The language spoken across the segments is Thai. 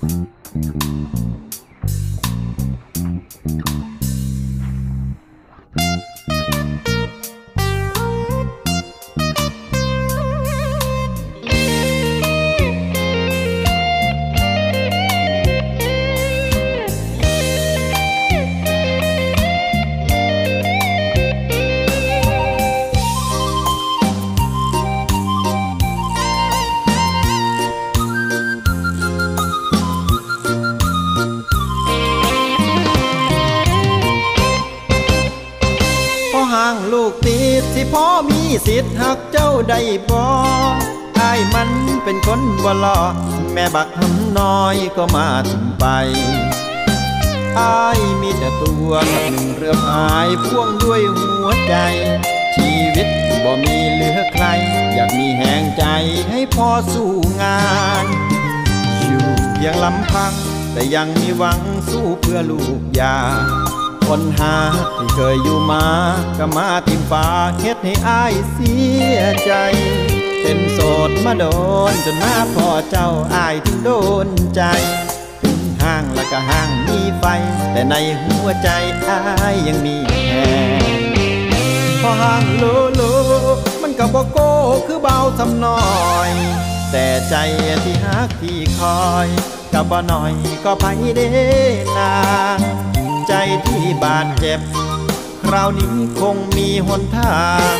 Mm-hmm. ลูกติดสิพ่อมีสิทธิ์หักเจ้าได้บ่อายมันเป็นคนบ่หล่อแม่บักหำน้อยก็มาถึงไปอายมีแต่ตัวกับหนึ่งเรือพายพ่วงด้วยหัวใจ ชีวิตบ่มีเหลือใคร อยากมีแห่งใจให้พ่อสู้งาน อยู่เพียงลำพัง แต่ยังมีหวังสู้เพื่อลูกยา คนหาที่เคยอยู่มาก็มาทิมฟ้าเฮ็ดให้อายเสียใจ เป็นโสดมาโดนจนมาพอเจ้าอายถึงโดนใจ ถึงห้างแล้วก็ห้างมีไฟ แต่ในหัวใจอายยังมีแหงพอห้างโลโลมันก็บ่โก้คือเบาทำน้อย แต่ใจที่ฮักที่คอย กับบ่หน่อยก็ไปเด้นาง ที่บาดเจ็บ คราวนี้คงมีหนทาง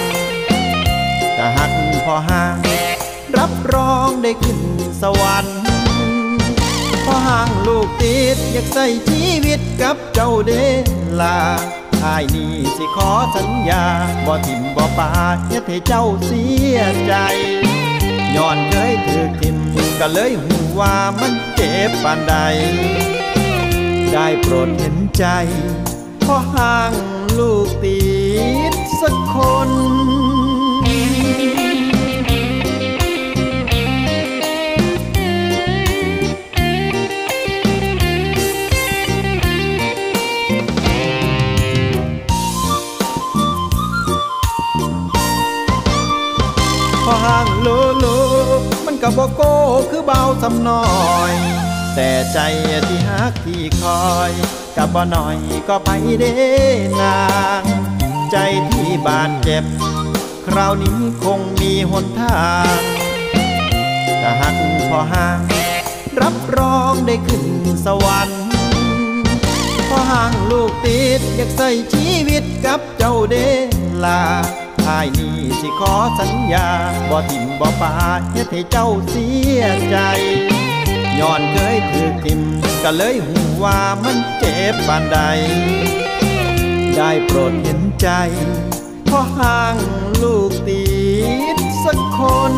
จะหักพอห่าง รับรองได้ขึ้นสวรรค์พอห่างลูกติดอยากใส่ชีวิตกับเจ้าเดลาทายนี้สิขอสัญญา บ่ทิมบ่ปาเฮ็ดให้เจ้าเสียใจย้อนเคยถือทิมก็เลยหูว่ามันเจ็บปานใด ได้โปรดเห็นใจพอห่างลูกติดสักคนพอห่างลโลมันกับบ่โก้คือเบาสำน้อย แต่ใจที่ฮักที่คอยกับบ่หน่อยก็ไปเด้นาง ใจที่บาดเจ็บ คราวนี้คงมีหนทางถ้าหักพอห่าง รับรองได้ขึ้นสวรรค์พอห่างลูกติดอยากใส่ชีวิตกับเจ้าเดลาทายนี้สิขอสัญญา บ่ทิมบ่ปาเฮ็ดให้เจ้าเสียใจ ย้อนเคยถือทิมก็เลยหูว่ามันเจ็บปานใด ได้โปรดเห็นใจพอห่างลูกติดสักคน